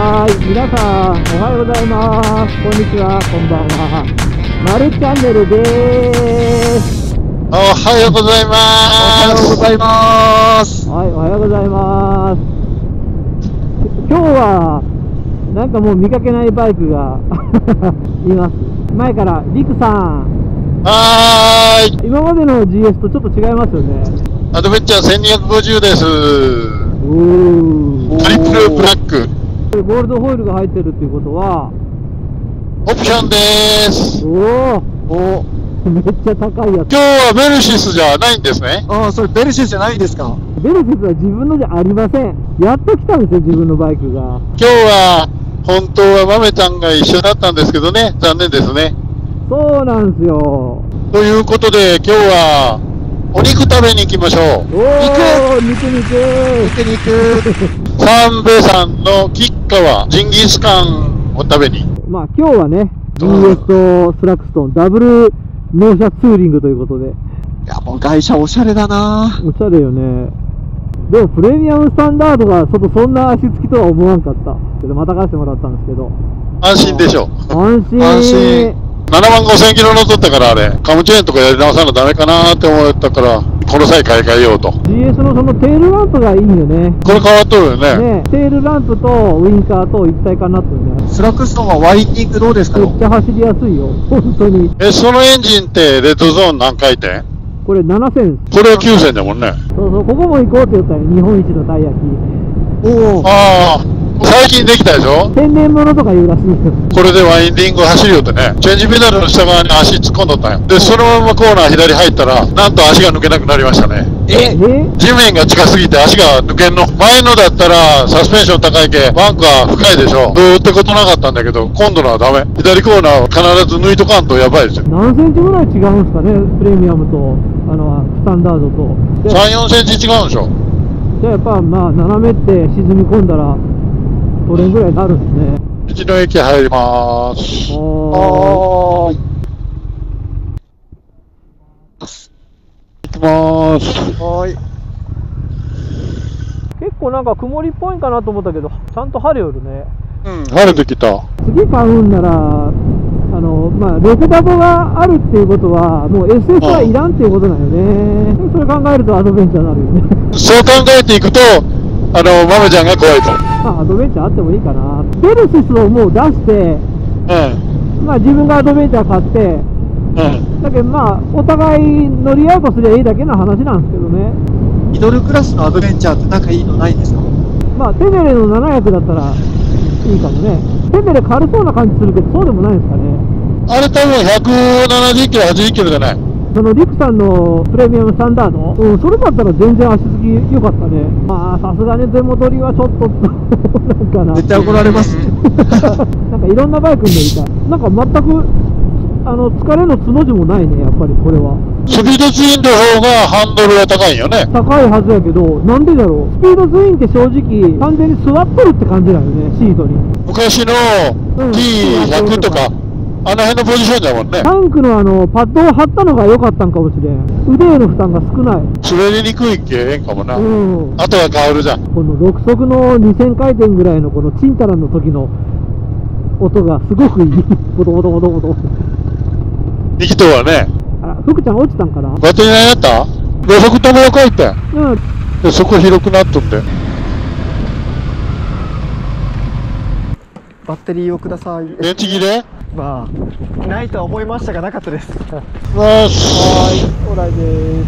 はい、皆さん、おはようございます。こんにちは、こんばんは。まるチャンネルです。おはようございおます。はようございます。はい、おはようございます。今日は、なんかもう見かけないバイクが います。前から、リクさん、はーい。今までの GS とちょっと違いますよね。アドベンチャー1250です。おー。トリプルブラック。ゴールドホイールが入ってるっていうことは、オプションです。おおおめっちゃ高いやつ。今日はベルシスじゃないんですね。ああ、それベルシスじゃないですか？ベルシスは自分のじゃありません。やっと来たんですよ、自分のバイクが。今日は、本当は豆ちゃんが一緒だったんですけどね、残念ですね。そうなんですよ。ということで、今日は、お肉食べに行きましょう。おお肉肉肉肉。三瓶さんの吉川ジンギスカンを食べに。まあ今日はね、GS と Thruxton ダブル納車ツーリングということで、いや、もう外車おしゃれだなおしゃれよね。でもプレミアムスタンダードがちょっとそんな足つきとは思わんかった。けどまた貸してもらったんですけど。安心でしょう。安心。安心7万5千キロ乗っとったからあれ、カムチェーンとかやり直さなダメかなって思ったから、この際買い替えようと。こ GS のそのテールランプがいいよね。れ変わっとるよね。ね、テールランプとウインカーと一体化になってるね。 Thruxton はワインディングどうですか？めっちゃ走りやすいよ。本当に。え、そのエンジンってレッドゾーン何回転？これ7000です。これは9000だもんね。そうそう、ここも行こうって言ったよ。日本一のたい焼き。おお。ああ、最近できたでしょ？天然物とか言うらしいよ。これでワインディング走りよってね、チェンジペダルの下側に足突っ込んどったんよ。で、そのままコーナー左入ったら、なんと足が抜けなくなりましたね。え？え地面が近すぎて足が抜けんの。前のだったらサスペンション高いけ、バンクは深いでしょ。どうってことなかったんだけど、今度のはダメ。左コーナーは必ず抜いとかんとやばいですよ。何センチぐらい違うんですかね、プレミアムと、あの、スタンダードと。で3、4センチ違うんでしょ。じゃあやっぱ、まあ、斜めって沈み込んだら、取れんぐらいになるんですね。道の駅入りまーす。おーあー行きまーす。はーい。結構なんか曇りっぽいんかなと思ったけど、ちゃんと晴れよるね。うん、晴れてきた。次買うんなら、あの、まあ、レコダボがあるっていうことは、もう SS はいらんっていうことなんよね。それ考えるとアドベンチャーになるよね。そう考えていくと、あの、マメちゃんが怖いと。まあ、アドベンチャーあってもいいかな。ベルシスをもう出して、うん。まあ、自分がアドベンチャー買って、うん。だけどまあ、お互い乗り合いこすりゃいいだけの話なんですけどね。ミドルクラスのアドベンチャーってなんかいいのないんですか？まあ、テネレの700だったらいいかもね。テネレ軽そうな感じするけど、そうでもないんですかね。あれ多分170キロ、80キロじゃない？そのリクさんのプレミアムスタンダード、うん、それだったら全然足つき良かったね。まあ、さすがに出戻りはちょっと、なんかな。絶対怒られます。なんかいろんなバイクに乗りたい。なんか全く、あの、疲れのつの字もないね、やっぱりこれは。スピードツインの方がハンドルが高いんよね。高いはずやけど、なんでだろう。スピードツインって正直、完全に座っとるって感じだよね、シートに。昔のうん T100 とか、あの辺のポジションだもんね。タンクのあの、パッドを貼ったのが良かったんかもしれん。腕への負担が少ない。滑りにくいっけええんかもな。うん。あとは変わるじゃん。この6速の2000回転ぐらいのこのチンタラの時の音がすごくいい。ボトボトボトボト。力投はね。あら、福ちゃん落ちたんかな？バッテリー何やった？路側止めが書いてん。うん。で、そこ広くなっとんで。バッテリーをください。電池切れまあ、ないとは思いましたがなかったです。よし。はい、オライで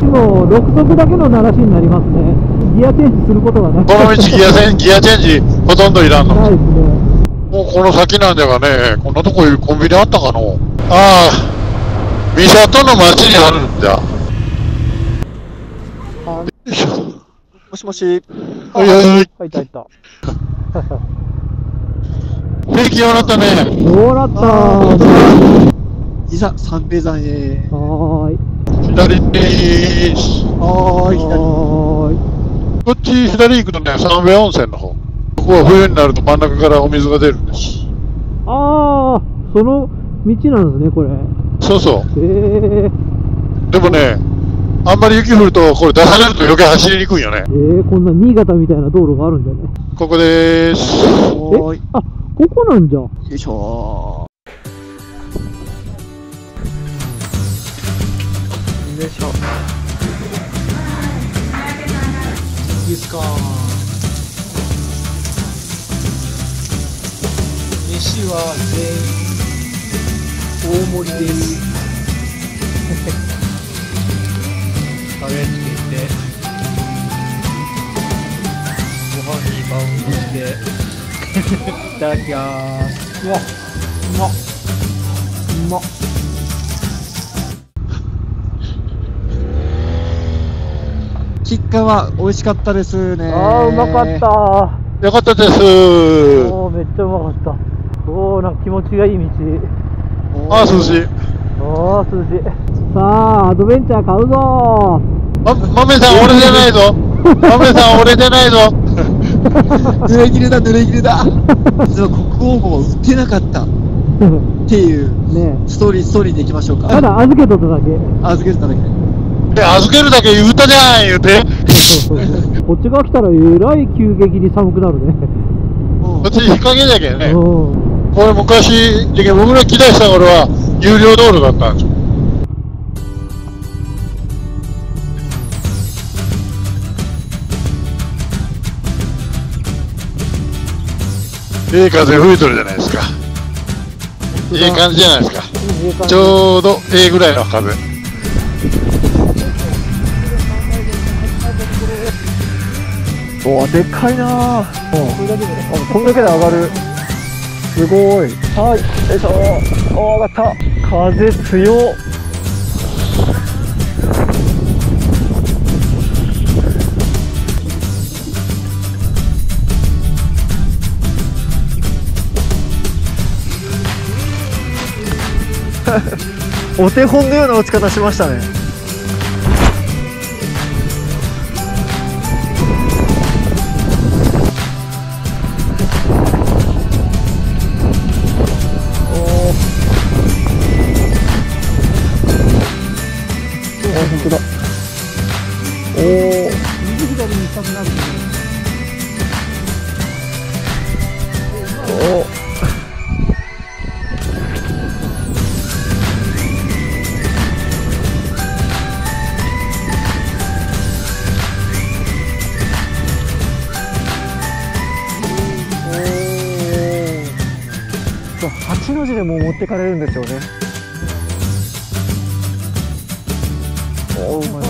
す。もう6速だけの鳴らしになりますね。ギアチェンジすることはない。この道ギアチェン ギアチェンジほとんどいらんの。ないですね。もうこの先なんだがね、こんなとこコンビニあったかのああ、三郷の町にあるんだ。もしもし。はいはいはい。はい、いた いた。平気よなったね。どうなったーいざ、三瓶山へ。はーい。左です。はーい、左。はーい。こっち左行くとね、三瓶温泉の方。ここは冬になると真ん中からお水が出るんです。あー、その道なんですね、これ。そうそう。えー、でもね、あんまり雪降ると、これ出されると余計走りにくいよねえ。ー、こんな新潟みたいな道路があるんだね。ここでーす。おーい。あ、ここなんじゃ。よいしょー。よいしょ。いいですか飯は全員大盛りです。食べつけて、ご飯にバウンドして、いただきます。うわ、うまっ。うまっ。キッカは美味しかったですね。あー、うまかった。よかったです。おー、めっちゃうまかった。おー、なんか気持ちがいい道。あー、涼しい。おー、涼しい。さあ、アドベンチャー買うぞま、豆さん、俺じゃないぞ。豆さん、俺じゃないぞ。濡れ切れだ、濡れ切れだ。実は国王号は売ってなかったっー。ていうねストーリー、ストーリーでいきましょうか。ただ預けとっただけ。預けてただけ。で、預けるだけ言うたじゃん、言うて。そうそうそうこっち側来たらえらい急激に寒くなるね。うんこっち日陰だけどね。うん。これ昔、じゃけん僕ら来だした頃は、有料道路だったんですよ。いい風吹いとるじゃないですか。いい感じじゃないですか。ちょうどええぐらいの風。おーでっかいなこれだけでねあこんだけで上がるすごいはいよいしょお上がった風強っお手本のような落ち方しましたね。おお右左にしたくなるね。おそう八の字でもう持ってかれるんですよね。おーう。まい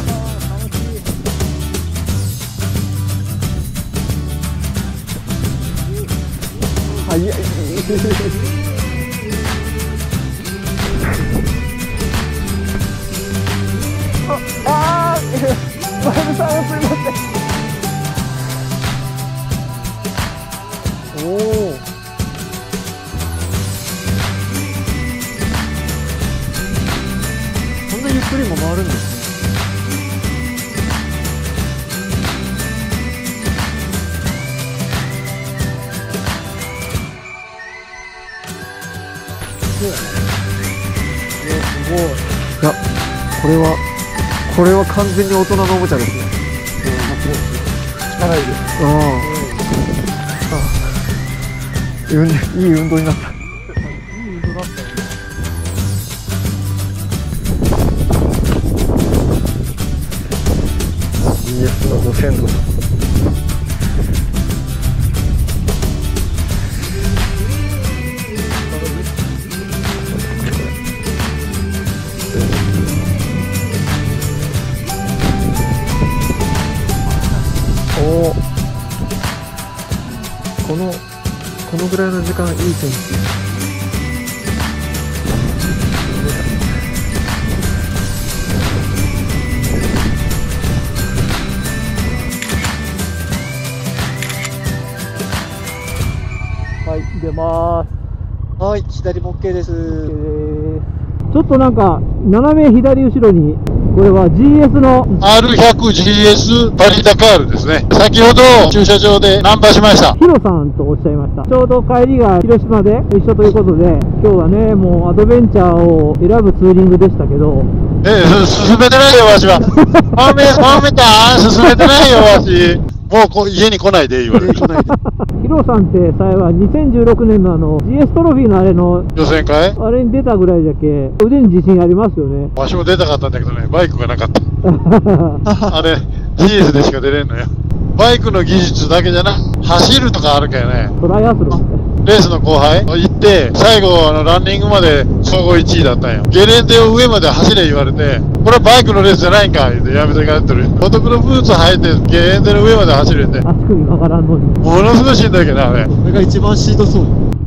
早い。ああー 前田さんすい。ませんすごいいやこれはこれは完全に大人のおもちゃですね。力いる。うんうん。いい運動になった。イエスのごのぐらいの時間いい天気？はい入れます。はい左も OK です。OK ですちょっとなんか斜め左後ろにこれは GS の R100GS パリダカールですね。先ほど駐車場でナンパしました。ヒロさんとおっしゃいましたちょうど帰りが広島で一緒ということで今日はねもうアドベンチャーを選ぶツーリングでしたけどええ、す進めてないよ、わしは。豆、豆ちゃん、進めてないよ、わし。もうこ家に来ないで言われる。ヒロさんってさえは2016年のあの GS トロフィーのあれの予選会？あれに出たぐらいじゃけ腕に自信ありますよねわしも出たかったんだけどね、バイクがなかった。あれ、GS でしか出れんのよ。バイクの技術だけじゃな、走るとかあるけどね。トライアスロンレースの後輩行って、最後、あの、ランニングまで総合1位だったんよ。ゲレンデを上まで走れ言われて、これはバイクのレースじゃないんか言ってやめて帰ってる。男のブーツ履いて、ゲレンデの上まで走れて、足首曲がらんのにものすごいしんどいけどね、あれ。これが一番シードそう。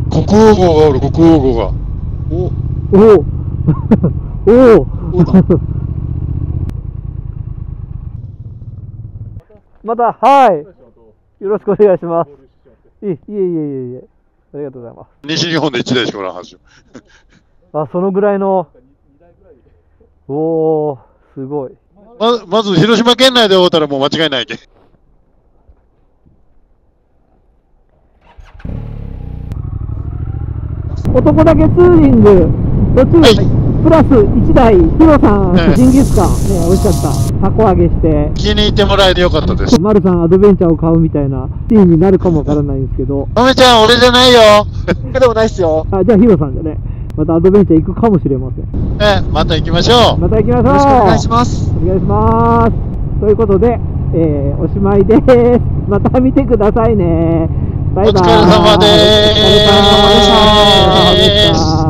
国王号がおる、国王号が。お、おお おおおだ。またはいよろしくお願いしますいいえいえいえいえありがとうございます。西日本で1台しかおらんはずよ。あそのぐらいのおおすごい。ままず、広島県内で会うたらもう間違いないけん。男だけツーリング。途中、はいプラス1台ヒロさんはいジンギスカンね美味しかったたこ揚げして気に入ってもらえてよかったです。マルさんアドベンチャーを買うみたいなシーンになるかもわからないんですけどとめちゃん、俺じゃないよ。でもないっすよ。あじゃあヒロさんじゃねまたアドベンチャー行くかもしれませんね、また行きましょう。また行きましょうよろしくお願いします。お願いします。ということで、えーおしまいです。また見てくださいね。バイバイ。お疲れ様ですお疲れ様でした。お疲れ様でした